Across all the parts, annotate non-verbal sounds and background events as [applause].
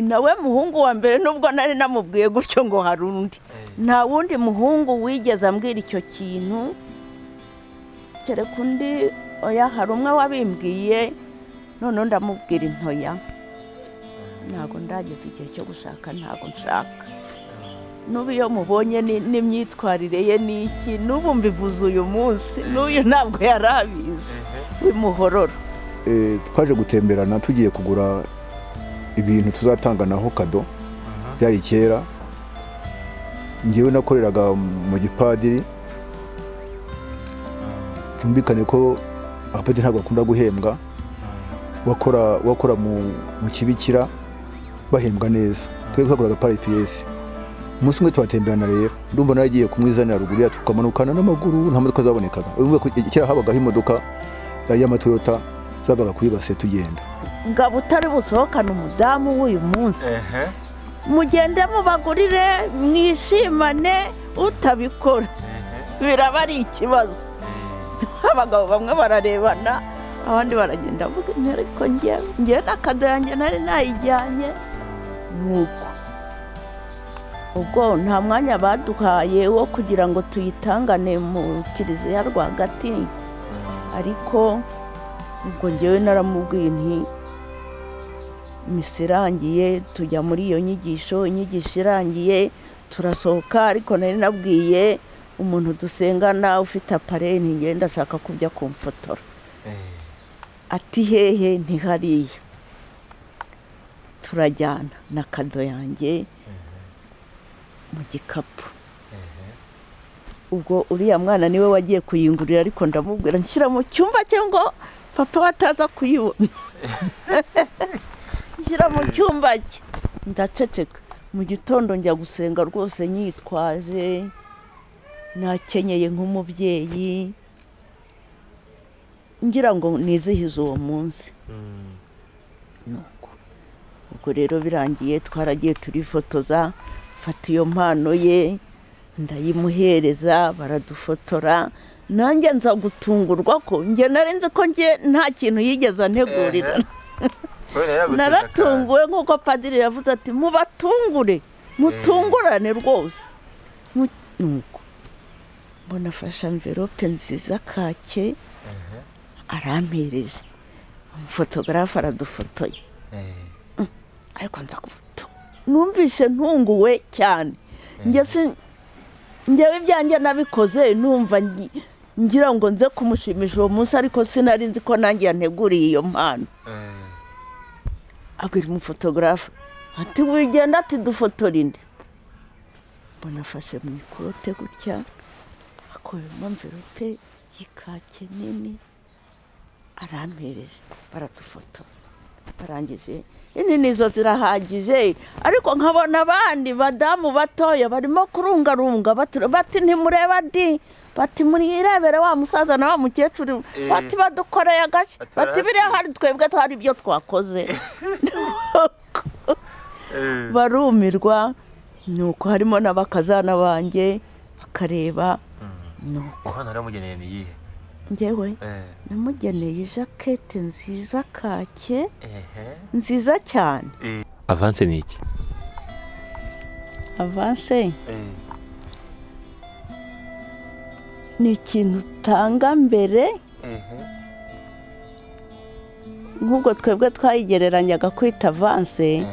ni nawe muhungu wa mbere nubwo nari namubwiye gutyo ngo hari undi. Nta wundi muhungu wigeze ambwira icyo kintu. Kereka undi oya hari umwe wabimbwiye noneho ndamubwira intoya. Ntabwo ndageze igihe cyo gushaka ntabwo nshaka. N'ubu iyo mubonye ni- n'imyitwarire ye ni iki? N'ubu mbivuze uyu munsi n'uyu ntabwo yari abizi w'imuhororo Eh, twaje gutemberana tugiye kugura ibintu tuzatanganaho kado. Byari kera. Ngewe nakoreraga mu gipadiri. Byumvikane ko abapadiri ntabwo bakunda guhembwa. Wakora mu, kibikira bahembwa neza. Twe twakoraga para ipiyesi umunsi umwe tuhatemberana rero. Ndumva nawe agiye kumwizanira ruguru yacu tukamanukana n'amaguru nta modoka zabonekaga. Kera habagaho imodoka y'amatoyota zabaga kuri base tugenda ngabo utari busohokane umudamu w'uyu munsi. Mugende mubagurire mwishimane utabikora. Biraba ari ikibazo. Abagabo bamwe bararebana abandi baragenda bavuga "Nti ariko njyewe n'akado yanjye nari nayijyanye. Nuko. Ubwo nta mwanya baduhaye wo kugira ngo tuyitangane mu kiliziya rwagati. Ariko ubwo njyewe naramubwiye nti misa irangiye tujya muri iyo nyigisho inyigisho irangiye turasohoka ariko nari nabwiye umuntu dusengana ufite apareye ntigenda ashaka kujya kumfotora ati hehe ntihariya turajyana na kado yanjye mu gikapu. Ubwo uriya mwana ni we wagiye kuyingurira ariko ndamubwira nshyira mu cyumba cye ngo papa we ataza kuyibona. [laughs] nshyira mu cyumba cye ndaceceka. Mu gitondo njya gusenga rwose nyitwaje. Nakenyeye nk'umubyeyi. Ngira ngo nizihize uwo munsi. Nuko. Ubwo rero birangiye twaragiye turifotoza fata iyo mpano ye ndayimuhereza baradufotora. Nanjye nza gutungurwa ko njye nari nzi ko njye nta kintu yigeze antegurira [laughs] naratunguwe nk'uko padiri yavuze ati mubatungure mutungurane rwose nuko mbona afashe amverope nziza kake arampereje umufotogarafe aradufotoye ariko nza kufoto numvise ntunguwe cyane njye si- njyewe ibyanjye nabikoze numva ngi- ngira ngo nze kumushimisha uwo munsi ariko sinari nzi ko nanjye yanteguriye iyo mpano. Abwira umufotogarafe ati wigenda ati dufotora indi mbona afashe mu ikote gutya akuyemo amverope y'ikake nini arampereje baradufotora. Barangije ini nizo zirahagije. Ariko nkabona abandi badamu batoya barimo kurungarunga bati ntimureba di bati murirebere wa musaza na wa mukecuru. Bati badukoreye agashya bati biriya hari twebwe hari ibyo twakoze. Barumirwa nuko harimo n'abakazana banjye bakareba. Nuko. Hano naramugeneye ni iyihe? Njyewe? Eh, namugeneye ijakete nziza kake. Nziza cyane. Avanse ni iki? Avanse Eh, ni ikintu utanga mbere. Ehe. nk'ubwo twebwe twayigereranyaga kwita avanse Ehe.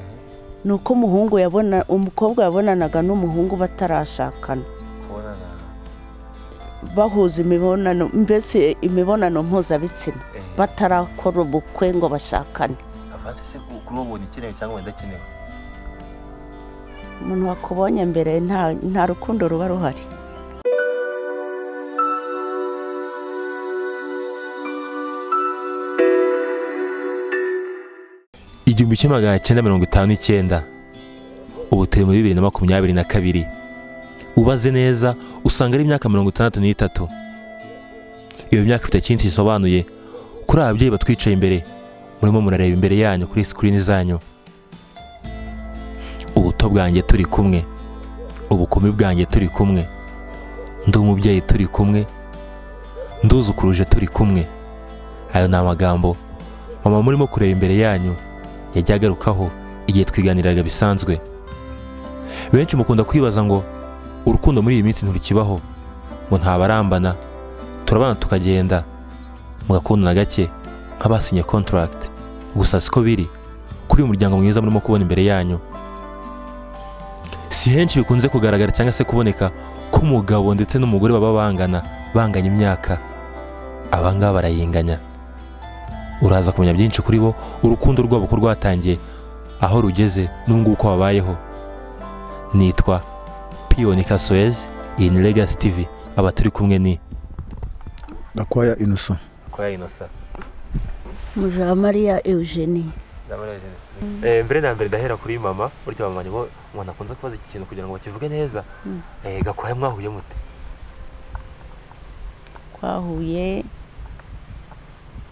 ni uko umuhungu yabona umukobwa yabonanaga n'umuhungu batarashakana. Bahuza imibonano mbese imibonano mpuzabitsina. Eh. batarakora ubukwe ngo bashakane. Avanse se ku- kuri ubu ni ikenewe cyangwa wenda ikenewe umuntu wakubonye mbere nta rukundo ruba ruhari. Igihumbi kimwe magana cyenda mirongo itanu n'icyenda. Ubu turi muri bibiri na makumyabiri na kabiri. Ubaze neza usanga ari imyaka mirongo itandatu n'itatu. Iyo myaka ifite cyinshi isobanuye. Kuri aba babyeyi batwicaye imbere murimo murareba imbere yanyu kuri sikirini zanyu. Ubuto bwanjye turi kumwe. Ubukumi bwanjye turi kumwe. Ndi umubyeyi turi kumwe. Nduzukuruje turi kumwe. Ayo ni amagambo. Mama murimo kureba imbere yanyu. Yajya agarukaho igihe twiganiraga bisanzwe. Benshi mukunda kwibaza ngo urukundo muri iyi minsi ntirukibaho ngo ntabarambana. Turabana tukagenda. Mugakundana gake nk'abasinye contract. Gusa siko biri. Kuri uyu muryango mwiza murimo kubona imbere yanyu. Si henshi bikunze kugaragara cyangwa se kuboneka ko umugabo ndetse n'umugore baba bangana banganya imyaka. Abangaba barayinganya. Uraza kumenya byinshi kuri bo urukundo rwabo ko rwatangiye aho rugeze n'ubu uko babayeho nitwa piyoni kasoezi iyi ni legasi tivi aba turi kumwe ni gakwaya inusa kwa inosa mujamariya eugenie. Mbere na mbere ndahera kuri mama burya mama nibo umuntu akunze kubaza iki kintu kugira ngo bakivuge neza. Eh, gakwaya mwahuye mute? Twahuye.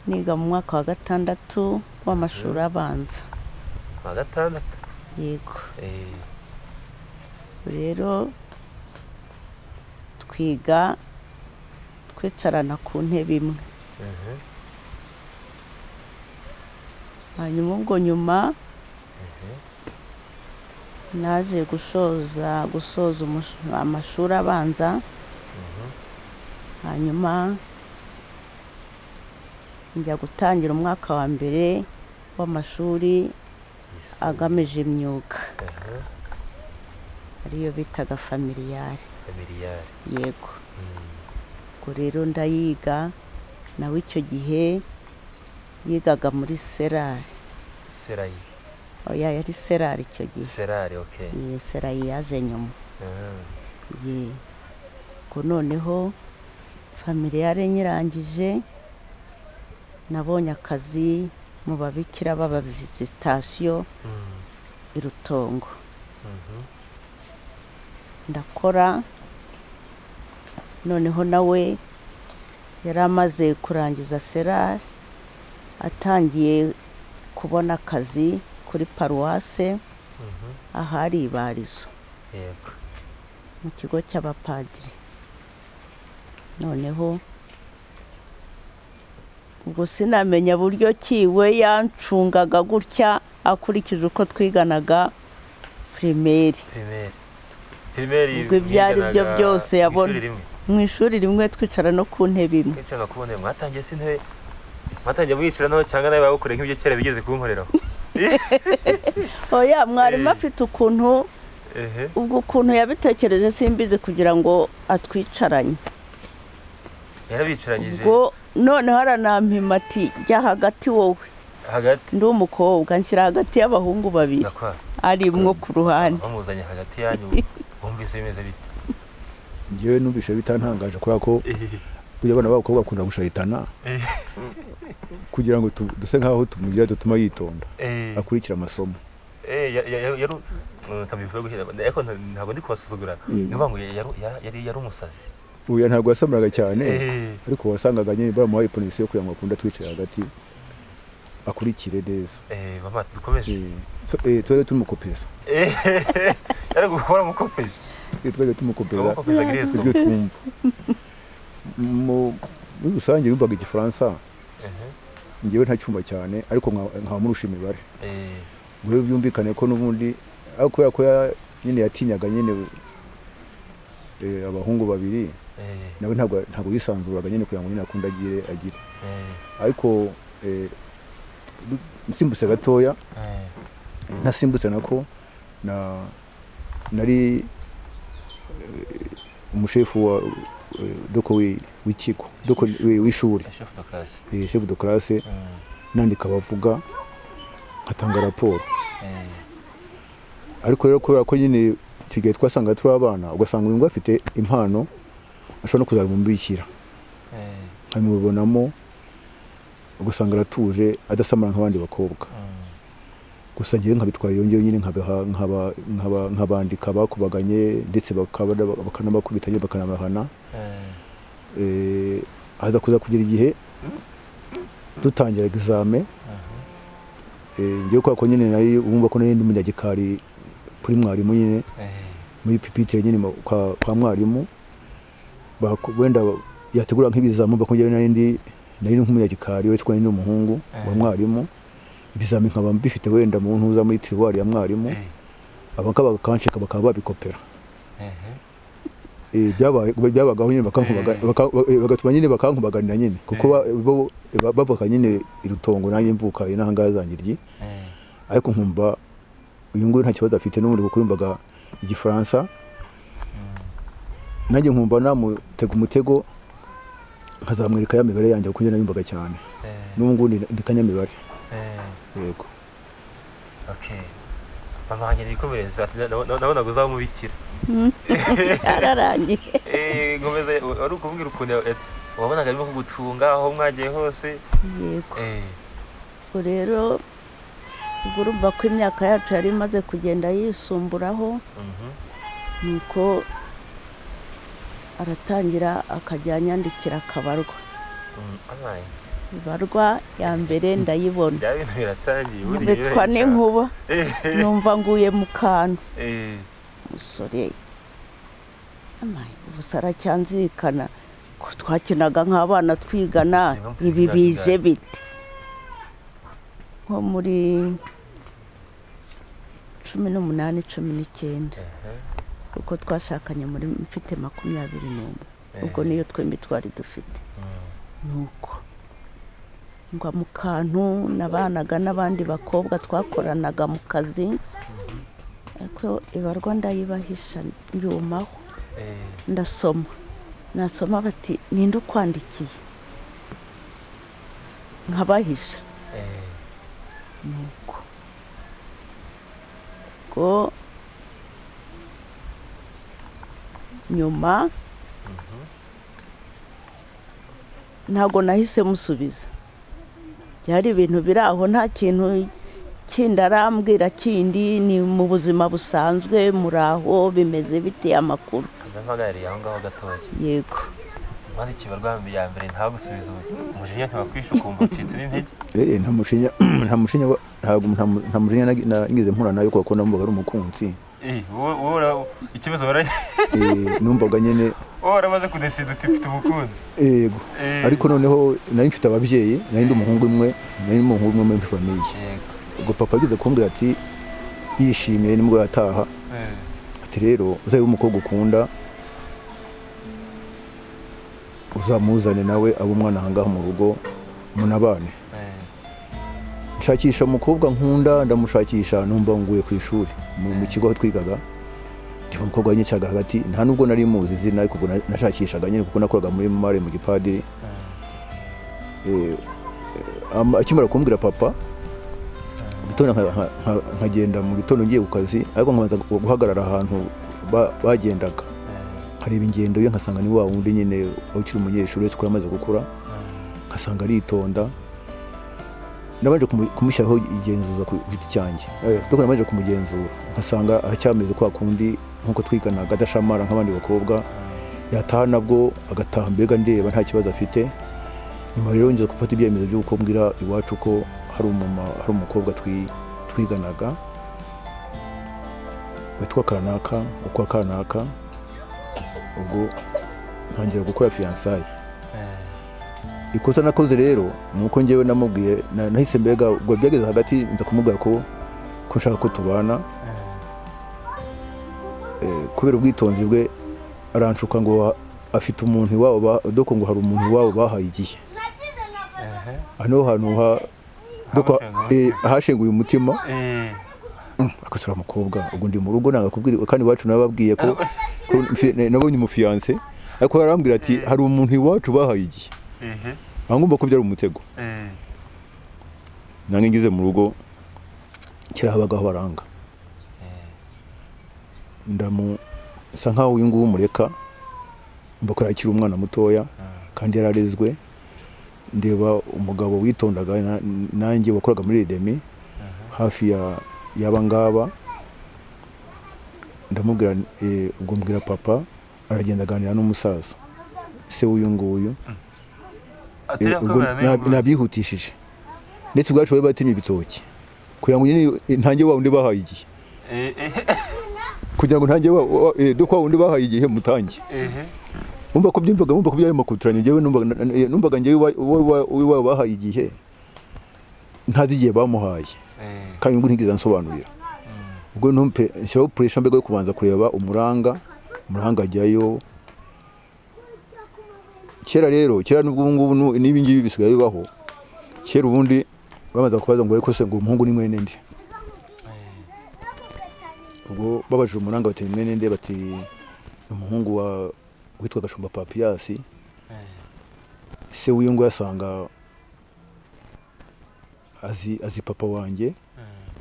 Niga mu mwaka wa gatandatu w'amashuri abanza. Wa gatandatu? Yego. Eh, rero twiga twicarana ku ntebe imwe. Mhm, hanyuma ubwo nyuma mhm, naje gusoza umush- amashuri abanza. Mhm. hanyuma njya gutangira umwaka wa mbere w'amashuri agamije imyuga. Ariyo bitaga familiyari familiyari yego. Mm, ubwo rero ndayiga nawe icyo gihe yigaga muri serari serayi oya yari serari icyo gihe. Serari yaje nyuma. Noneho familiyare nyirangije nabonye akazi mu babikira b'abavizitasiyo mm, i rutongo. Mhm, ndakora noneho nawe yari amaze kurangiza serari atangiye kubona akazi kuri paruwase mhm. ahari ibarizo. Mu kigo cy'abapadiri. Noneho ubwo sinamenya buryo ki we yancungaga gutya akurikije uko twiganaga pirimeri Ubwo ibyo ari byo byose yabona. mu ishuri rimwe twicara no ku ntebe imwe. Mwatangiye si intebe mwatangiye mwicaranaho cyangwa nawe bagukoreye nk'ibyo kera bigeze kunkoreraho [laughs] oya mwarimu afite ukuntu ubwo ukuntu yabitekereje simbizi kugira ngo atwicaranye. Yarabicaranyije. Ubwo noneho aranampima ati jya hagati wowe. Hagati? Ndi umukobwa nshyira hagati y'abahungu babiri. Ari imwe ku ruhande. Bamuzanye hagati yanyu bumvise bimeze bite? Ngewe numvise bitantangaje kubera ko [laughs] burya abana b'abakobwa bakunda gushayitana. Eh. [laughs] kugira ngo duse nk'aho tumugira dutuma yitonda Eh, akurikira amasomo. Eh, nta- ntabwo ndi kubasuzugura. Mm. ni ukuvuga ngo yaru- ya- yari yari umusazi. Uyu ntabwo yasamuraga cyane Eh, ariko wasangaga nyine bamuhaye ponisiyo kugira ngo akunde twicara hagati akurikire neza. Eh, Eh, twajya tumukopeza. Eh, [laughs] yari gukora mukopeje Eh, twajya tumukopeza. Mukopeza ibyo twumva. Mu- muri rusange yumvaga igifaransa. Ngewe ntacyumva cyane ariko nka- nkaba murusha imibare. Eh, ngo rero byumvikane ko n'ubundi ariko kubera ko ya- nyine yatinyaga nyine eh, abahungu babiri nawe ntabwo yisanzuraga nyine kugira ngo nyine akunde agire agire. Eh, ariko eh, nsimbutse gatoya. Eh, eh, ntasimbutse nako na nari eh, umushefu wa eh, doko wi- w'ikigo w'ishuri. Eh, de classe. Mm, nandika abavuga nkatanga raporo. Eh, ariko rero kubera ko nyine icyo gihe twasanga turi abana ugasanga uyu nguyu afite impano ashobora no kuzabimubikira eh, nkabimubonamo ugasanga aratuje adasamara nk'abandi bakobwa. Mm, gusa ngewe nkabitwara iyo ngewe nyine nkabandika bakubaganye ndetse bakanabakubita nyine bakanabahana. Eh, Eh, haza kuza kugira igihe dutangira egizame Eh, ngewe kubera ko nyine nari wumva ko nari ndi umunyagikari kuri mwarimu nyine. Muri pipitire nyine kwa, mwarimu. Wenda yategura nk'ibizamini bako njyewe nari nk'umunyagikari uretse ko nari n'umuhungu wa Eh. mwarimu. Ibizami nkaba mbifite wenda mu ntuza muri tiruwari ya mwarimu. Eh, abangaba bakanshika bakaba babikopera. Eh, byabagaho nyine bagatuma nyine bakankubaganira nyine kuko bavuka nyine irutongo nanjye mvuka inahangaha zangiryi ariko nkumva uyu nguyu nta kibazo afite n'ubundi kuko yumvaga igifaransa. Nanjye nkumva namutega umutego nkazamwereka ya mibare yanjye kuko njye nayumvaga cyane. Eh, n'ubu ngubu ndi kanyamibare eh. yego. Okay. mama wanjye nikomereza ati "Na- na- nabonaga uzaba umubikira yararangiye [laughs] Eh, nkomeza wari ukubwira ukuntu wabonaga arimo kugucunga aho mwagiye hose? Yego. Eh, ubwo rero ubwo urumva ko imyaka yacu yari imaze kugenda yisumburaho mhm. nuko aratangira akajya anyandikira akabarwa. Mm, ibarwa ya mbere [laughs] ndayibona. Nkubitwa n'inkuba Eh, [laughs] numva nguye mu kantu. Eh, umusore amaye ubusa aracyanzirikana ko twakinaga nk'abana twigana. Ibi bije bite nko muri cumi n'umunani cumi n'icyenda. Kuko twashakanye muri mfite makumyabiri n'umwe. Eh, ubwo niyo twembi twari dufite. Mm, nuko ngwa mu kantu nabanaga n'abandi bakobwa twakoranaga mu kazi. Ariko ibarwa ndayibahisha nyumaho eh, ndasoma. Nasoma bati ninde ukwandikiye? Nkabahisha. Eh, nuko ubwo nyuma mhm. ntabwo nahise musubiza. Byari ibintu biri aho nta kintu kindi arambwira kindi ni mu buzima busanzwe muri aho bimeze biteye amakuru. Kaza mpagarariye aho ngaho gatoya. Yego. Wandikiye barwambi ya mbere ntagusubiza umujinya ntiwakwishe ukumva ucitse n'intege Eh, nta mushinya [clears throat] nta mushinya ntabwo nta mu- nta mushinya nagize mpura na yo kuko numvaga ari umukunzi. Eh, ikibazo [laughs] Eh, numvaga nyine wowe waramaze kudesida uti mfite umukunzi yego. Eh, ariko noneho nari mfite ababyeyi nari umuhungu umwe nari umuhungu umwe muri famiye ubwo papa ageze kumbwira ati yishimiye ni bwo yataha. Ati rero uzabe umukobwa ukunda uzamuzane nawe abe umwana ahangaha mu rugo munabane. Nshakisha umukobwa nkunda ndamushakisha numva nguye ku ishuri. Mu kigo aho twigaga ndiba umukobwa wanyicaga hagati nta nubwo nari muzi izina ariko nashakishaga nyine kuko nakoraga muri mare mu gipadiri. Eh, eh, akimara kumbwira papa mu gitondo nka- nka- nka- nkagenda mu gitondo ngiye ku kazi ariko nkabanza guhagarara ahantu ba- bagendaga. Eh, nkareba ingendo ye nkasanga ni wa wundi nyine ukiri umunyeshuri uretse ko yamaze gukura nkasanga aritonda. Nabanje kumu- kumushyiraho igenzuza ku giti cyanjye. Eh, dore nabanje kumugenzura. Nkasanga aracyameze kwa kundi nk'uko twiganaga adashamara nk'abandi bakobwa yataha nabwo agataha mbega ndeba nta kibazo afite. Nyuma rero ngeze gufata ibyemezo by'uko mbwira iwacu ko hari umukobwa twi- twiganaga witwa kanaka ukwa kanaka ubwo ntangira gukora fiyansaye eh, ikosa nakoze rero ni uko njyewe namubwiye na- nahise mbega ubwo byageze hagati nza kumubwira ko ko nshaka ko tubana. Eh, kubera ubwitonzi bwe aranshuka ngo afite umuntu iwabo doko ngo hari umuntu iwabo bahaye igihe. Eh, hano hantu eh, ahashenguye umutima. Eh, akasura umukobwa ubwo ndi mu rugo kubwira kandi iwacu nababwiye ko nabonye umufiyanse ariko arambwira ati hari umuntu iwacu bahaye igihe. Eh, nkangumva ko byari umutego. Eh, nange ngeze mu rugo kirahabagaho baranga. Ndamu sa nkaho uyu nguyu umureka mba ko yakiri umwana mutoya kandi yararezwe ndeba umugabo witondaga na- nanjye wakoraga muri redemi hafi ya y'aba ngaba. Ndamubwira eh, ubwo mbwira papa aragenda aganira n'umusaza. Se w'uyu nguyu? Eh, nabyihutishije. Ndetse ubwacu bari batemye ibitoki. Kugira ngo ntange wa wundi bahaye igihe. Eh, eh, kugira ngo ntange wa- wundi bahaye igihe mutange. Umva ko byumvaga umva ko byari makuturanye njyewe numvaga njyewe wa- wa- wa- uw'iwabo bahaye igihe ntazi igihe bamuhaye. Kandi ngo ntigeze ansobanurira. Mm, ubwo ntumpe nshyiraho puresha mbega yo kubanza kureba umuranga umuranga ajyayo kera rero kera n'ubwo ubu ngubu n'ibi ngibi bisigaye bibaho kera ubundi bamaze kubaza ngo ariko se ngo umuhungu ni mwene nde ubwo babajije umuranga bati mwene nde bati umuhungu wa witwaga Shumba Papiyasi se w'iyo ngo yasanga azi azi papa wanjye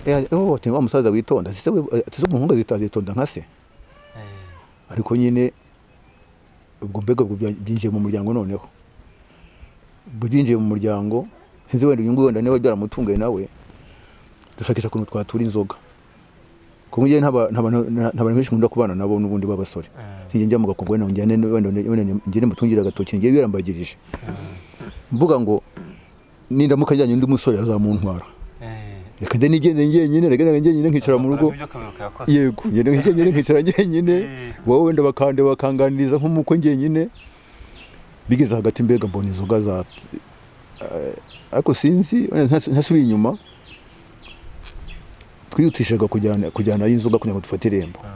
eh, eh oh wa musaza witonda. Ati se umuhungu azitazitonda nka se? Eh, ariko nyine ubwo mbega byinjiye mu muryango noneho? Byinjiye mu muryango nzi wenda uyu nguyu wenda niba byaramutunguye nawe dushakisha ukuntu twatura inzoga. Kuko njyewe nta nta bantu benshi nkunda kubana nabo n'ubundi b'abasore eh, sinjye njya mu gakungu wenda njyane wenda wenda ngende mutungire agatoki ngiye birambagirije mvuga ngo nindamuka ajyanye undi musore azamuntwara. eh. Reka njye nigende njyenyine reka njye njyenyine nkicara mu rugo. Yego ngende njyenyine nkicara njyenyine wowe wenda bakande bakanganiriza nk'umukwe njyenyine bigeze hagati mbega mbona inzoga za eh, ariko sinzi ntasubiye inyuma. Twihutishaga kujyana kujyana y'inzoga kugira ngo dufate irembo. Ah,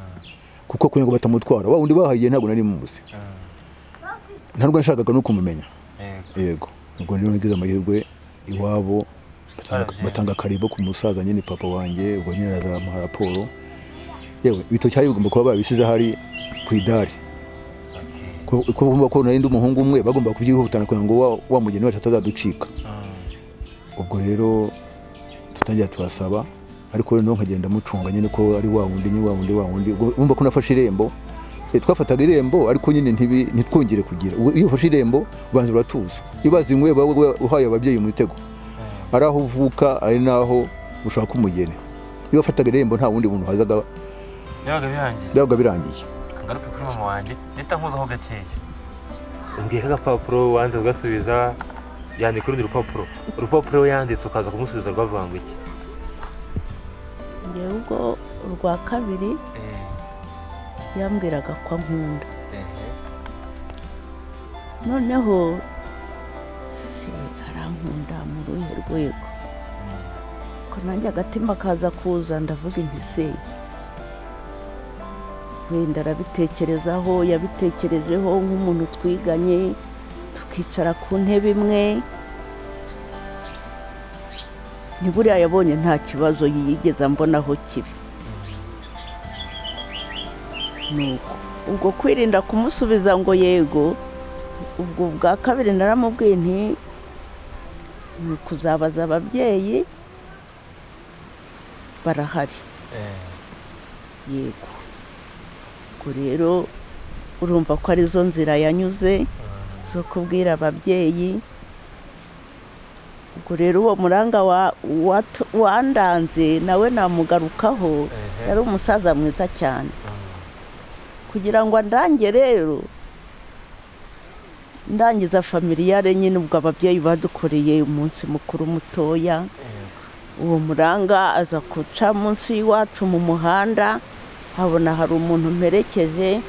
kuko kugira ngo batamutwara. Wa wundi bahagiye ntabwo nari muzi ah, ntabwo nashakaga no kumumenya. Yego. ubwo rero nagize amahirwe iwabo. Batanga- Barabyeyi. batanga karibo ku musaza nyine papa wanjye ubwo nyine arazamuha raporo. Yewe ibitoki hari bigomba kuba babisize hari ku idari. Okay. ko ko kubona n'undi umuhungu umwe bagomba kubyihutana kugira ngo wa, mugeni wacu atazaducika. Ah, ubwo rero tutangira turasaba ariko noneho nkagenda mucunga nyine ko ari wa wundi ni wa wundi wa wundi. Ubwo urumva ko nafashe irembo Eh, twafataga irembo ariko nyine ntitwongere kugira. Iyo ufashe irembo ubanza uratuza. Iyo bazinywe uhaye ababyeyi umutego ari aho uvuka ari n'aho ushaka umugeni. Iyo wafataga irembo nta wundi muntu wazaga byabaga birangiye. ngaruke kuri mama wanjye leta nkuzaho gakeya umbwiye ko agapapuro wanze kugasubiza yandika urundi rupapuro. Urupapuro yanditse ukaza kumusubiza rwavuga ngo iki? Ngewe ubwo urwa kabiri Eh, yambwiraga ko ankunda. Eh, noneho se arankunda mu ruhe rwego ko nanjye agatima kaza kuza ndavuga inti wenda arabitekerezaho yabitekerejeho nk'umuntu twiganye tukicara ku ntebe imwe. Ni buriya yabonye nta kibazo yigeze ambonaho kibi nuko ubwo kwirinda kumusubiza ngo yego ubwo bwa kabiri naramubwiye nti ni ukuzabaza ababyeyi barahari. Eh, yego. Ubwo rero urumva ko ari zo nzira yanyuze zo kubwira ababyeyi. Ubwo rero uwo muranga wandanze nawe namugarukaho. Yari umusaza mwiza cyane. Mm, kugira ngo andange rero ndangiza familiyare nyine ubwo ababyeyi badukoreye umunsi mukuru mutoya. Uwo muranga aza guca munsi y'iwacu mu muhanda habona hari umuntu mperekeje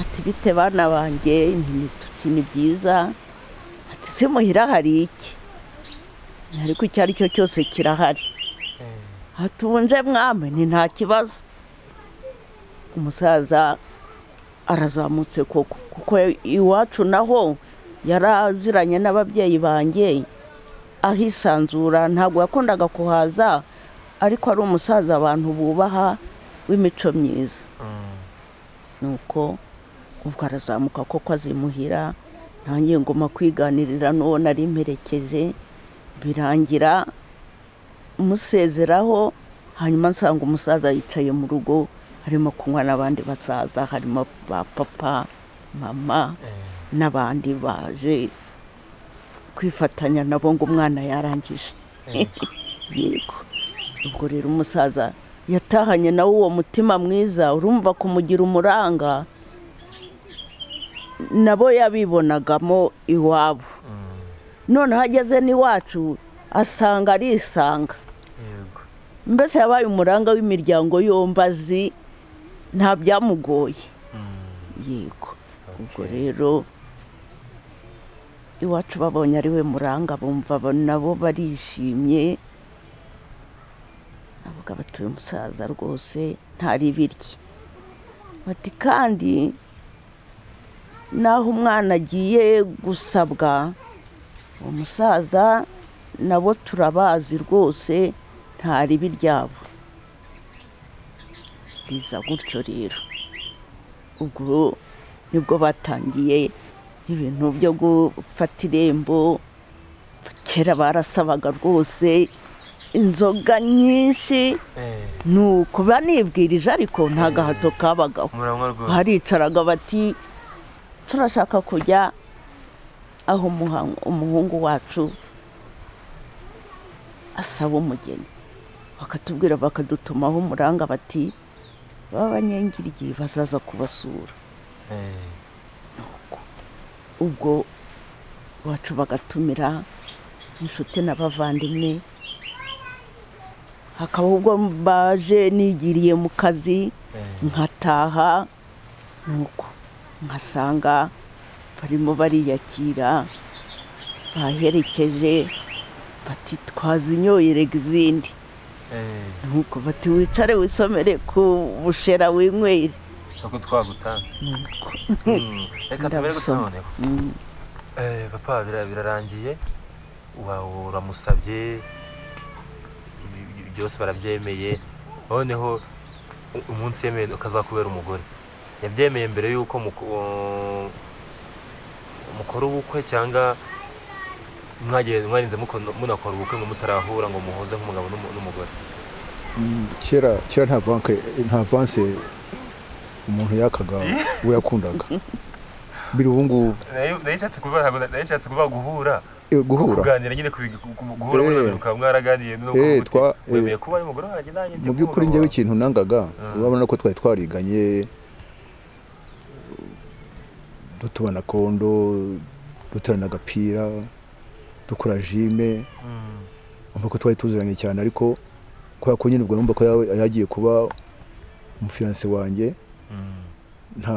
ati bite bana banjye nti tuti ni byiza. Ati se muhira hari iki? Ariko icyo ari cyo cyose kirahari. Eh, ati ubu nje mwame ni nta kibazo. Umusaza arazamutse koko. Kuko iwacu naho yaraziranye n'ababyeyi banjye ahisanzura ntabwo yakundaga kuhaza ariko ari umusaza abantu bubaha w'imico myiza. Mm, nuko ubwo arazamuka koko azimuhira ntangiye ngoma kwiganirira n'uwo nari mperekeje birangira musezeraho hanyuma nsanga umusaza yicaye mu rugo harimo kunywa n'abandi basaza harimo ba papa mama eh, n'abandi baje kwifatanya nabo ngo umwana yarangije. Eh, [laughs] yego. Ubwo rero umusaza yatahanye nawe uwo mutima mwiza urumva kumugira umuranga nabo yabibonagamo iwabo. Mm, noneho ageze n'iwacu asanga arisanga. Mbese yabaye umuranga w'imiryango yombi azi nta byamugoye. Mm, yego. Ubwo rero iwacu babonye ari we muranga bumva nabo barishimye. Avuga bati uyu musaza rwose ntari birye bati kandi naho umwana agiye gusabwa uwo musaza nabo turabazi rwose ntari biryabo biza gutyo rero. Ubwo ni bwo batangiye ibintu byo gufata irembo kera barasabaga rwose inzoga nyinshi. Ni uko banibwirije ariko nta gahato kabagaho. Baricaraga bati turashaka kujya aho umuhungu wacu asaba umugeni. Bakatubwira bakadutumaho umuranga bati b'abanyengiryi bazaza kubasura. Eh, ubwo iwacu bagatumira inshuti n'abavandimwe hakaba ubwo baje nigiriye mu kazi eh, nkataha nuko nkasanga barimo bariyakira baherekeje bati twazinyoye izindi. Eh, nuko bati wicare wisomere ku bushera winywere uko twagutanze nuko Mm, reka tumere gutya Ndabusoma. noneho? Mm. Eh, papa bira- birarangiye? Uramusabye? Byose barabyemeye. Noneho umunsi yemeye ukazakubera umugore. Yabyemeye mbere y'uko muko- mukora ubukwe cyangwa mwarinze muko- munakora ubukwe ngo mutarahura ngo muhuze nk'umugabo n'umu- n'umugore. Kera kera nta vanse umuntu yakaga we yakundaga. Biri ubu ngubu. Nayishatse kuba guhura. Eh, guhura. Kuganira nyine guhura muri Eh. mwaraganiye no Eh, kuvuga wemeye kuba ari umugore wanjye nanjye mu by'ukuri njyewe wawe." ikintu nangaga Ah. urabona ko twari twariganye. Dutubana kondo duterana agapira. Dukora jime Mm, umva ko twari tuziranye cyane ariko kubera ko nyine ubwo numva ko ya- yagiye kuba umufiyanse wanjye mm, nta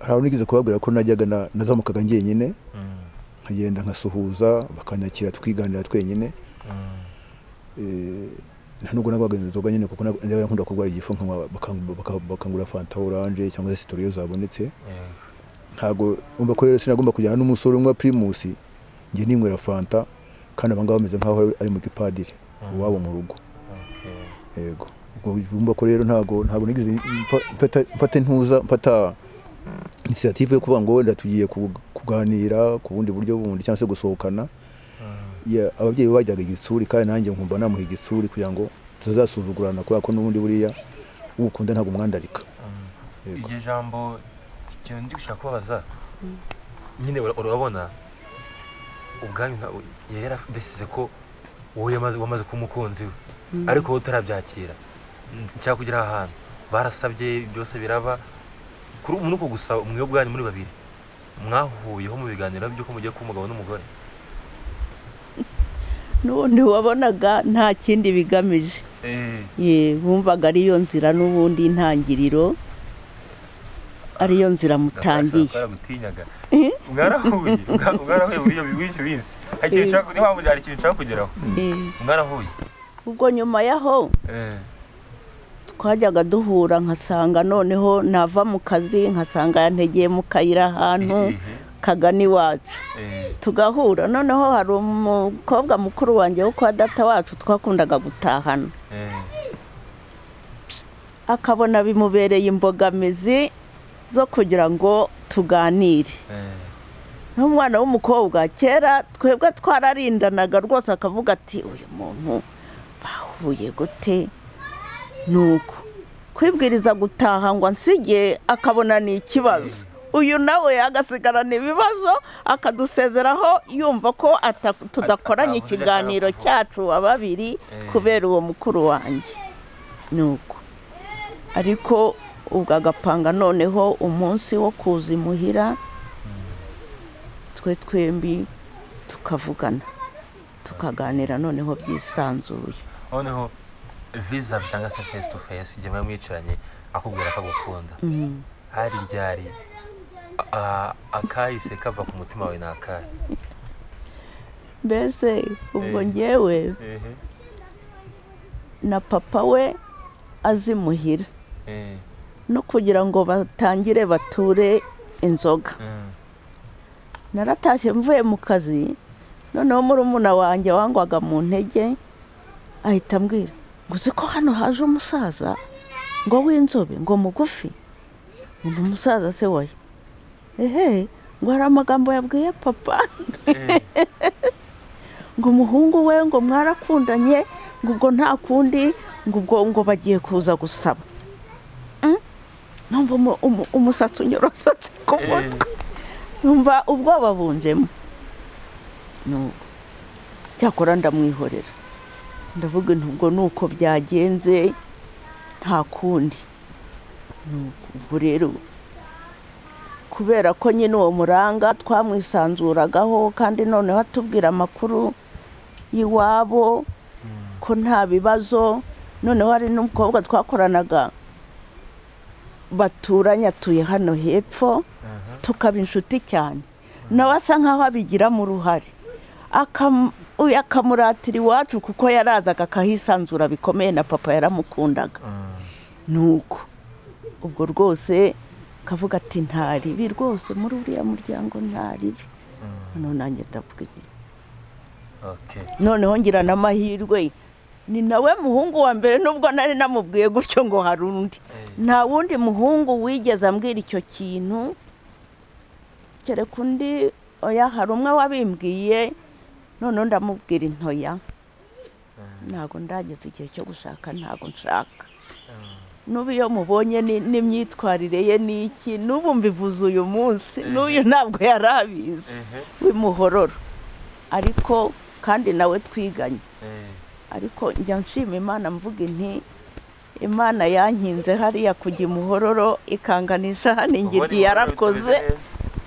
hari nigeze kubabwira ko najyaga na- nazamukaga njyenyine mm, nkagenda nkasuhuza bakanyakira tukiganira twenyine. Eh, nta nubwo nagwaga inzoga nyine kuko na- njyaga nkunda kurwara igifu bakangura fanta oranje cyangwa se sitoriyo zabonetse. Eh, ntabwo umva ko rero sinagomba kujyana n'umusore umwe wa primusi njye ninywera fanta kandi abangaba bameze nk'aho ari mu gipadiri. Mhm. iwabo mu rugo. Okay. yego. Ubwo bumva ko rero ntabwo ntabwo nigeze mfa- mfata- mfata intuza mfata inisiyative yo kuvuga ngo wenda tugiye ku- kuganira ku bundi buryo bundi cyangwa se gusohokana. Mm, Ya- ababyeyi be bajyaga igisuri kandi nanjye nkumva namuha igisuri kugira ngo tutazasuzugurana kubera ko n'ubundi buriya ugukunda ntabwo umwandarika. Mm. Iryo jambo ikintu ndi gushaka kubabaza. Nyine ura- urabona ubwanyu nta- yari yaradesize ko wowe wamaze kuba umukunzi we. Ariko wowe utarabyakira. Cyangwa kugera ahantu barasabye byose biraba. Kuri ubu nuko gusa umwe ubwanyu muri babiri. Mwahuyeho mu biganiro by'uko mugiye kuba umugabo n'umugore. [laughs] N'ubundi wabonaga nta kindi bigamije. Eh, bumvaga ariyo nzira n'ubundi intangiriro ariyo nzira mutangiye. Mwarahuye mwarahuye ikintu nshaka niba hari ikintu nshaka kugeraho? Eh, mwarahuye ubwo nyuma yaho Eh, twajyaga duhura nkasanga noneho nava mu kazi nkasanga yantegeye mu kayira ahantu eh, kagana iwacu eh, tugahura. Noneho hari umukobwa mukuru wanjye wo kwa data wacu twakundaga gutahana. Eh, akabona bimubereye imbogamizi zo kugira ngo tuganire. Eh, n'umwana w'umukobwa kera twebwe twararindanaga rwose akavuga ati uyu muntu bahuye gute? Nuko kwibwiriza gutaha ngo ansige akabona ni ikibazo. Uyu nawe agasigarana ibibazo akadusezeraho yumva ko tudakoranye ikiganiro cyacu wa babiri Eh. kubera uwo mukuru wanjye. Nuko ariko ubwo agapanga noneho umunsi wo kuza imuhira twe twembi tukavugana tukaganira noneho byisanzuye. Noneho visa cyangwa se face to face igihe muba mwicaranye akubwira ko agukunda. Mhm. hari ryari? Akahise kava ku mutima wawe ni akahe? Mbese ubwo Eh. ngewe na papa we azimuhira. No kugira ngo batangire bature inzoga. Naratashye mvuye mu kazi noneho murumuna wanjye wangwaga mu ntege ahita ambwira ngo uzi ko hano haje umusaza? Ngo w'inzobe? Ngo mugufi? Ni umusaza se woye ehe ngo hari amagambo yabwiye papa. [laughs] Ngo umuhungu we ngo mwarakundanye ngo ubwo nta kundi ngo ubwo ngo bagiye kuza gusaba? Numva umu- umu- umusatsi unyorosotse ku mutwe. Numva ubwoba bunjemo. Cyakora ndamwihorera. Ndavuga ubwo ni uko byagenze nta kundi. Ubwo rero kubera ko nyine uwo muranga twamwisanzuragaho kandi noneho atubwira amakuru y'iwabo ko nta bibazo noneho hari n'umukobwa twakoranaga baturanye atuye hano hepfo tukaba inshuti cyane. Nawe asa nkaho abigiramo uruhare akamuratira iwacu kuko yarazaga akahisanzura bikomeye na papa yaramukundaga. Nuko ubwo rwose kavuga ati nta ribi rwose muri uriya muryango nta ribi noneho nanjye ndavuga nti noneho ngira n'amahirwe. Ni nawe muhungu wa mbere nubwo nari namubwiye gutyo ngo hari undi. Nta wundi muhungu wigeze ambwira icyo kintu. Kereka undi oya hari umwe wabimbwiye noneho ndamubwira intoya. Ntabwo ndageze igihe cyo gushaka ntabwo nshaka. N'ubu iyo mubonye ni- n'imyitwarire ye ni iki? N'ubu mbivuze uyu munsi n'uyu ntabwo yari abizi w'imuhororo ariko kandi nawe twiganye. Ariko njya nshima imana mvuga inti imana yankinze hariya kujya imuhororo ikanganisha hano ingiryi yarakoze.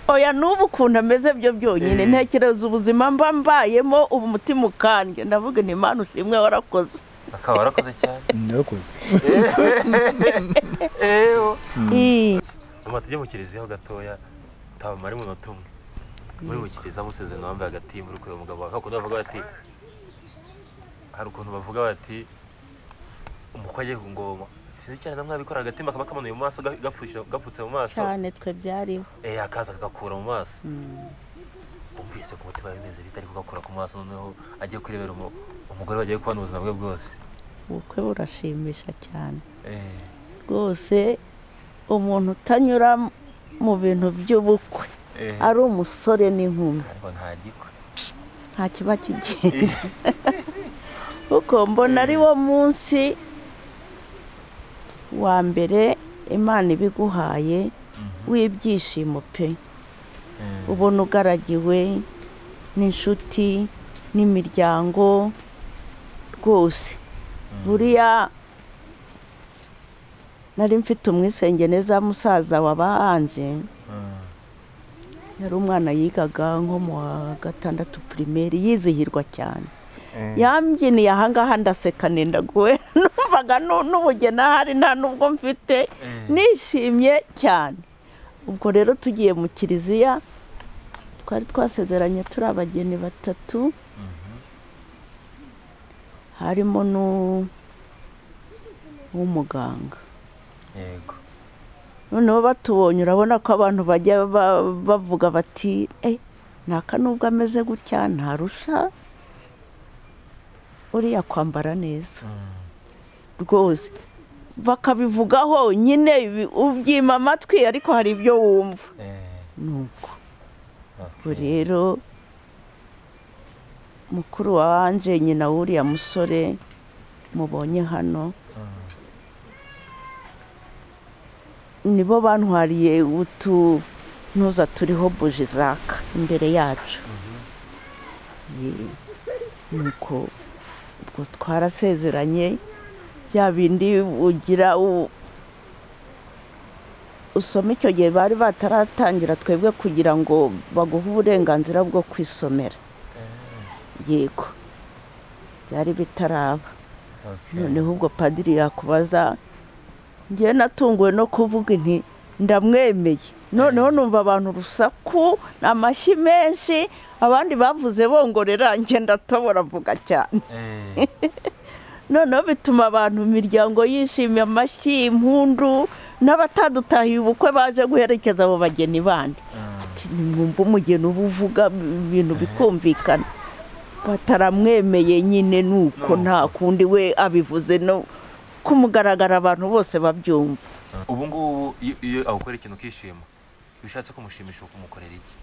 oya n'ubu ukuntu ameze byo byonyine Eh. ntekereza ubuzima mba mbayemo ubu umutima ukandye ndavuga ni imana ushimwe warakoze. Akaba warakoze cyane. [laughs] Narakoze. [laughs] Ii. tuma tujye mu kiliziya ho gatoya tabamare umunota umwe muri mu kiliziya musezerano wambaye agatimba uri kureba umugabo wawe hakundi bavuga bati hari ukuntu bavuga bati umukwe agiye ku ngoma. Sinzi cyane namwe abikora agatimba kaba kamanuye mu maso gapfutse mu maso. Cyane twe byariho. Eh akaza kagakura mu maso. Mm. umvise ku mutima bimeze bita ariko gakura ku maso noneho agiye kurebera umu- umugore bagiye kubana ubuzima bwe bwose. Ubukwe burashimisha cyane. Eh. Rwose umuntu utanyura mu bintu by'ubukwe eh. ari umusore n'inkumi. Nta kiba kigenda [laughs] kuko mbona ari wo munsi wa mbere imana ibiguhaye w'ibyishimo pe. Eh, ubona ugaragiwe n'inshuti n'imiryango rwose. Buriya nari mfite umwisengeneza musaza wabanje. Mm, yari umwana yigaga nko mu wa gatandatu pirimeri yizihirwa cyane. Yambyiniye ahangaha ndaseka nenda guwe [laughs] numvaga nu- n'ubugeni ahari nta n'ubwo mfite. Eh, nishimye cyane. Ubwo rero tugiye mu kiliziya twari twasezeranye turi abageni batatu. Mhm, harimo n'uw'umuganga yego. Noneho batubonye urabona ko abantu bajya ba- bavuga bati eh naka nubwo ameze gutya ntarusha. Uriya kwambara neza. Mm, rwose. Bakabivugaho nyine ubyima amatwi ariko hari ibyo wumva. Eh, nuko. Okay. rero mukuru wa wanje nyina w'uriya musore mubonye hano. Mm, nibo bantwariye utu ntuza turiho buji zaka imbere yacu. Ye, nuko ubwo twarasezeranye. Bya bindi ugira usoma icyo gihe bari bataratangira twebwe kugira ngo baguhe uburenganzira bwo kwisomera. Yego. Byari bitaraba. Noneho ubwo padiri yakubaza ngewe natunguwe no kuvuga inti ndamwemeye. Noneho numva abantu urusaku amashyi menshi abandi bavuze bongorera njye ndatobora avuga cyane. Eh, [laughs] noneho bituma abantu imiryango yishimye amashyi impundu n'abatadutahiye ubukwe baje guherekeza abo bageni bandi. Ati nimwumva umugeni uba uvuga ibintu bikumvikana. Bataramwemeye nyine nuko nta kundi we abivuze no kumugaragara abantu bose babyumva. Ubu ngubu iyo- iyo awukora ikintu ukishima iyo ushatse kumushimisha ukumukorera iki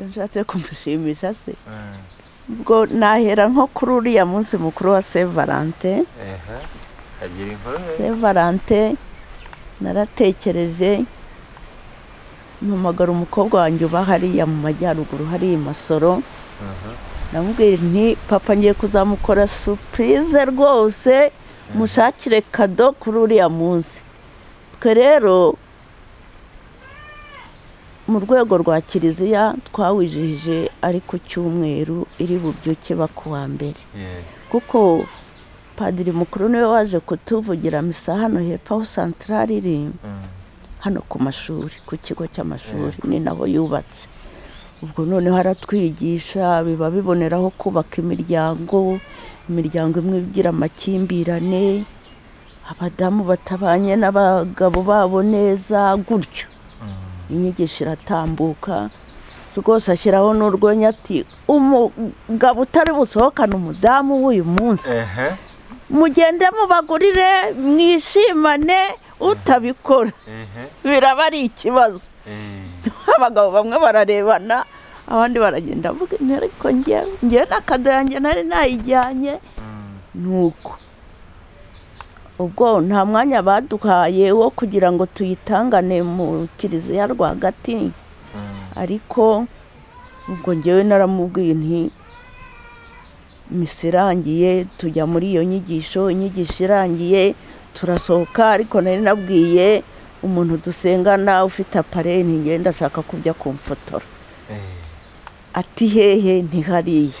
iyo nshatse kumushimisha se ubwo nahera nko kuri uriya munsi mukuru wa Saint Valentin naratekereje mpamagara umukobwa wanjye uba hariya mu majyaruguru hariya i Masoro ndamubwira nti papa ngiye kuzamukora surprise rwose mushakire kado kuri uriya munsi twe rero mu rwego rwa kiliziya twawijihije ari ku cyumweru iri bubyuke ku wa mbere. Kuko padiri mukuru ni we waje kutuvugira misa hano hepfo aho santarari iri. Hano ku mashuri ku kigo cy'amashuri. Ni naho yubatse. Ubwo noneho aratwigisha biba biboneraho kubaka imiryango imiryango imwe igira amakimbirane abadamu batabanye n'abagabo babo neza gutyo. Inyigisho iratambuka rwose ashyiraho n'urwenya ati umugabo utari busohokane umudamu w'uyu munsi. Mugende mubagurire mwishimane utabikora. Biraba ari ikibazo. Abagabo bamwe bararebana abandi baragenda ariko njyewe njyewe n'akado yanjye nari nayijyanye. Nuko. Ubwo nta mwanya baduhaye wo kugira ngo tuyitangane mu kiliziya rwagati. Ariko ubwo njyewe naramubwiye nti misa irangiye tujya muri iyo nyigisho inyigisho irangiye turasohoka. Ariko nari nabwiye umuntu dusengana ufite apareni ngenda ashaka kujya kumfotora. Ati hehe ntihariya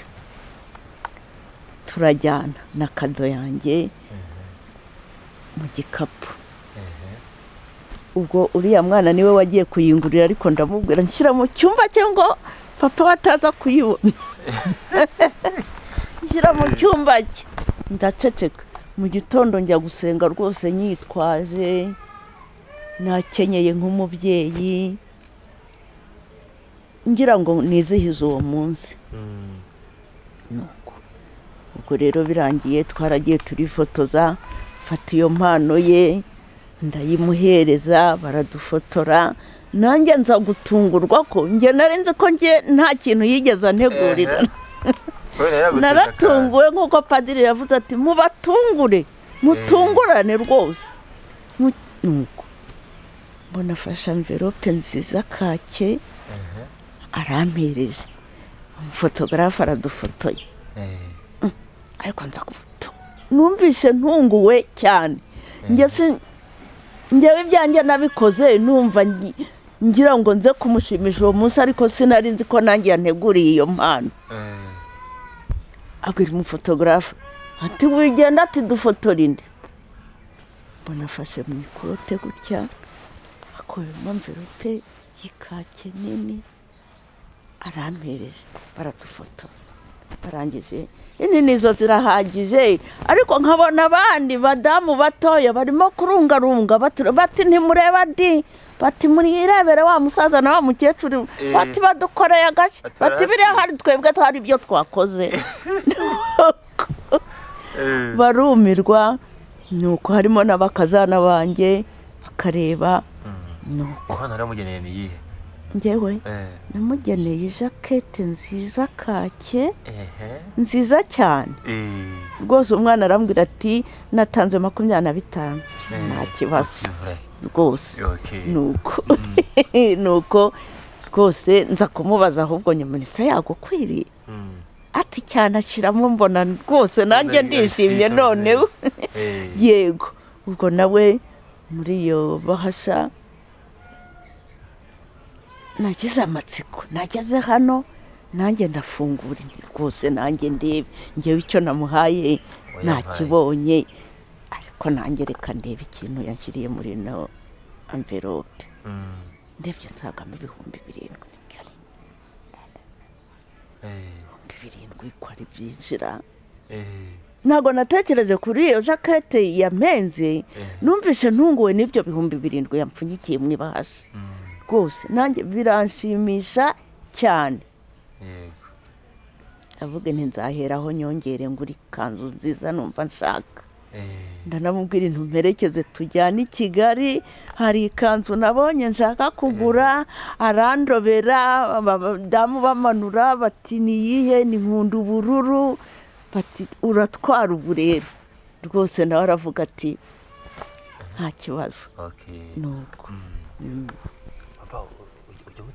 turajyana na kado yanjye mu gikapu. Ubwo uriya mwana ni we wagiye kuyingurira ariko ndamubwira nshyira mu cyumba cye ngo papa we ataza kuyibona. [laughs] Nshyira mu cyumba cye. Ndaceceka. Mu gitondo njya gusenga rwose nyitwaje nakenyeye nk'umubyeyi. Ngira ngo nizihize uwo munsi. Nuko. Ubwo rero birangiye twaragiye turifotoza fata iyo mpano ye ndayimuhereza baradufotora nanjye nza gutungurwa ko njye nari nzi ko njye nta kintu yigeze antegurira. [laughs] Naratunguwe nk'uko padiri yavuze ati mubatungure mutungurane rwose. Mbona afashe amverope nziza kake arampereje. Umufotogarafe aradufotoye. Ariko nza kufoto numvise ntunguwe cyane. Si- njyewe ibyanjye nabikoze numva ngi- ngira ngo nze kumushimisha uwo munsi ariko sinari nzi ko nanjye yanteguriye iyo mpano. Abwira umufotogarafe ati wigenda ati dufotore indi mbona afashe mu ikote gutya akuyemo mverope y'ikake nini arampereje baradufotora barangije inini zo zirahagije. Ariko nkabona abandi badamu batoya barimo kurungarunga bati ntimureba di bati murirebere wa musaza na wa mukecuru. Eh. bati badukoreye agashya Ati bati biriya hari twebwe twari ibyo twakoze. [laughs] [laughs] Barumirwa nuko harimo n'abakazana banjye bakareba nuko. Impano yaramugeneye ni iyihe? Njyewe? Eh, namugeneye ijakete nziza kake. Nziza cyane. Eh, rwose umwana arambwira ati natanze makumyabiri na bitanu. Eh, nta kibazo. Rwose. Nuko. [laughs] Nuko rwose nza kumubaza ahubwo nyuma ese yagukwiriye Mm. ati cyane ashyiramo mbona rwose nanjye ndishimye noneho. Eh, yego. Ubwo nawe muri iyo bahasha nagize amatsiko nageze hano nanjye ndafungura rwose nanjye ndebe ngewe icyo namuhaye nakibonye ariko nanjye reka ndebe ikintu yanshyiriye muri ino amverope mm. ndebye nsangamo ibihumbi birindwi Kari, Eh, ibihumbi birindwi ko ari byinjira eh, ntabwo natekereje kuri iyo jakete ya menze numvise ntunguwe n'ibyo bihumbi birindwi yampfunyikiye mu ibahasha rwose. Nanjye biranshimisha cyane. Ndavuga nti nzaheraho nyongere ngura ikanzu nziza numva nshaka. Eh, ndanamubwira intu mperekeze tujyane i kigali. Hari ikanzu nabonye nshaka kugura. Arandobera abadamu bamanura bati ni iyihe? Ni nkunda ubururu. Bati uratwara ubu rero. Rwose nawe aravuga ati nta kibazo. Ni uko papa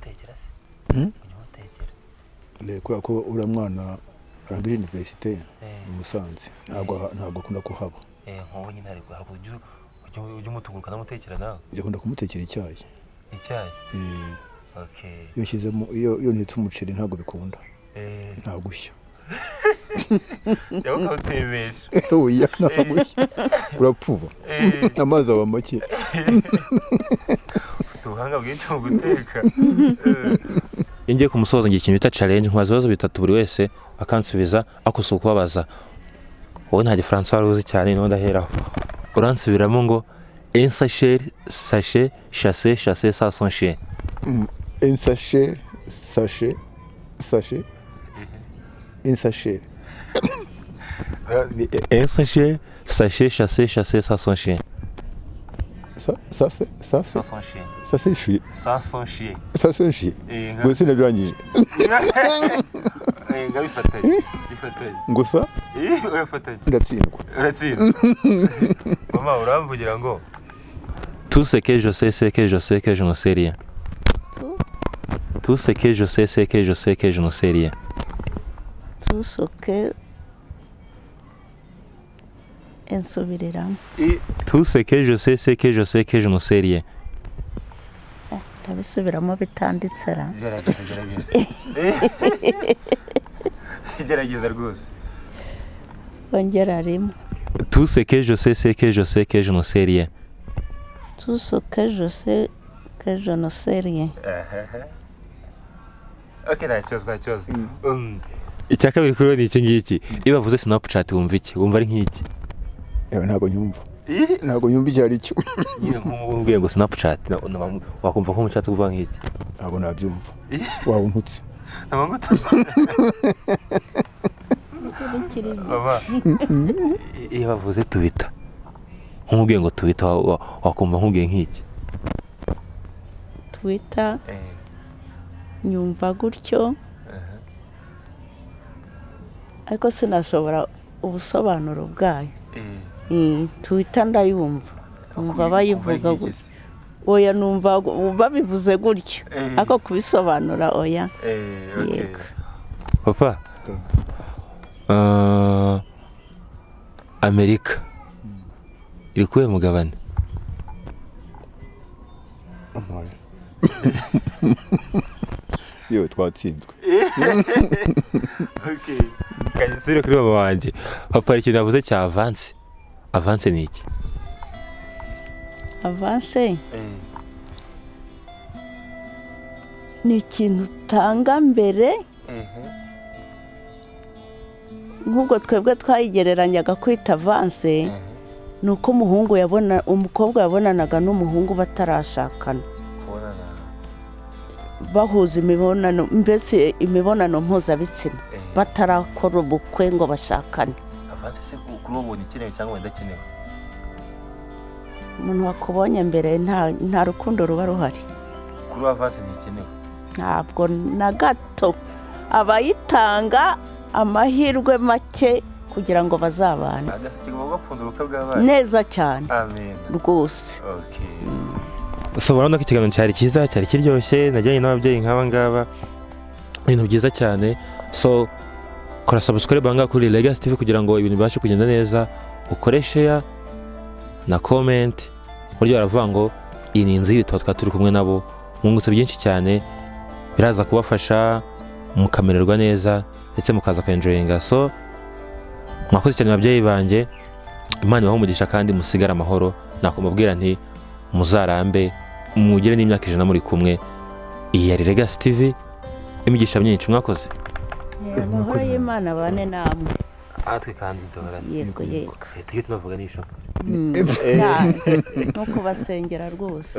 ujya umutekera se Hmm? ujya umutekera Eh, kubera ko uriya mwana arangije iniverisite Eh. mu musanze ntabwo aha- ntabwo akunda kuhaba. Eh nkowe nyine ariko hari ujya ujya ujya umutunguruka namutekera nawe? Njya akunda kumutekera icyayi. Icyayi? Eh, okay iyo nshyizemo iyo iyo ntetse umuceri ntabwo bikunda. Eh. Nta gushya. [laughs] Cyangwa ukawutebesha [laughs] oya nta gushya. Urapfuba. Eh. Amazi aba make. [laughs] ufite ubuhanga bwinshi mu guteka iyo ngiye ku musozo ngira ikintu bita challenge nkwaza ibibazo bitatu buri wese akansubiza ako si ukubabaza wowe nta gifaransa wari uzi cyane ni ho ndaheraho uransubiramo ngo un sachet sachet chassé chassé ça son chien un sachet sachet sachet un sachet un sachet sachet chassé chassé ça son chien ça ça c'est ça c'est son chien ça c'est chi ça son chien ça c'est chi ngo sinabirangije nga bifatanye bifatanye ngo sa urafatanye ndatsindwa uratsinda mama uramvugira ngo tout ce que je sais c'est que je sais que je ne sais rien. Tout? tout ce que je sais c'est que je sais que je ne sais rien. Tusoke ensubiriramo tout ce que je sais c'est que je sais que je ne sais rien. Ndabisubiramo bitanditse ra [laughs] gerageza gerageza. [laughs] Gerageza rwose. Ongera rimwe. Tout ce que je sais c'est que je sais que je ne sais rien. Tusoke jose que je ne sais rien. Ok nta kibazo nta kibazo icya kabiri kuri we ni iki ngiki? Iyo bavuze sinapucati wumva iki? Wumva ari nk'iki? Ntabwo nyumva. Ntabwo nyumva icyo ari cyo nyine nk'umubwiye ngo sinapucati wakumva ko umushatsi kuvuga nk'iki? Ntabwo nabyumva. Waba untutse iyo bavuze tubita nk'umubwiye ngo tubita wa- wa- wakumva nk'ubwiye nk'iki? Twita nyumva gutyo. Ariko sinashobora ubusobanuro bwayo. Eh, twita ndayumva. Numva bayivuga gutyo oya numva babivuze gutyo. Eh. ariko kubisobanura oya. Yego. papa. Ah, amerika. Iri kuwe mugabane? Yewe twatsinzwe. [laughs] Nsubire kuri mama wanjye papa hari ikintu yavuze cya avanse avanse ni iki avanse ni ikintu utanga mbere nk'ubwo twebwe twayigereranyaga kwita avanse ni uko umuhungu yabona umukobwa yabonanaga n'umuhungu batarashakana. Bahuza imibonano mbese imibonano mpuzabitsina. Batarakora ubukwe ngo bashakane. Avanse se kuri ubu ni ikenewe cyangwa wenda idakenewe umuntu wakubonye mbere nta rukundo ruba ruhari. Kuri ubu avanse ntikenewe ntabwo na gato. Abayitanga amahirwe make kugira ngo bazabane. Neza cyane. Amen. Rwose. So urabona ko ikiganiro cyari cyiza cyari kiryoshye najyanye n'ababyeyi nk'aba ngaba. Ibintu byiza cyane. So kora subscribe ahangaha kuri Legacy TV kugira ngo ibintu bibashe kugenda neza ukore share na comment. Buryo baravuga ngo iyi ni inzu y'ibitabo twaba turi kumwe nabo. Mwungutse byinshi cyane biraza kubafasha mukamererwa neza ndetse mukaza kwenjoyinga so mwakoze cyane babyeyi banjye imana ibahe umugisha kandi musigare amahoro. Nakumubwira nti muzarambe mugire n'imyaka ijana muri kumwe. Iyi yari Legacy TV imigisha myinshi mwakoze. Amahoro y'imana bane namwe natwe kandi duhorane yego yego tujye tunavuga n'ishoka Mm, cyane. no kubasengera rwose.